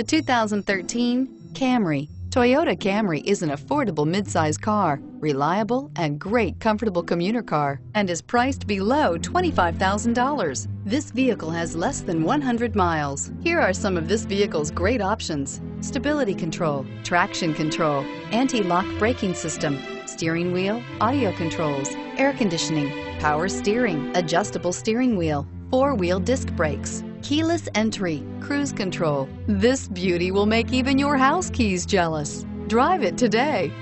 The 2013 Camry. Toyota Camry is an affordable midsize car, reliable and great comfortable commuter car, and is priced below $25,000. This vehicle has less than 100 miles. Here are some of this vehicle's great options. Stability control, traction control, anti-lock braking system, steering wheel, audio controls, air conditioning, power steering, adjustable steering wheel, four-wheel disc brakes, keyless entry, cruise control. This beauty will make even your house keys jealous. Drive it today.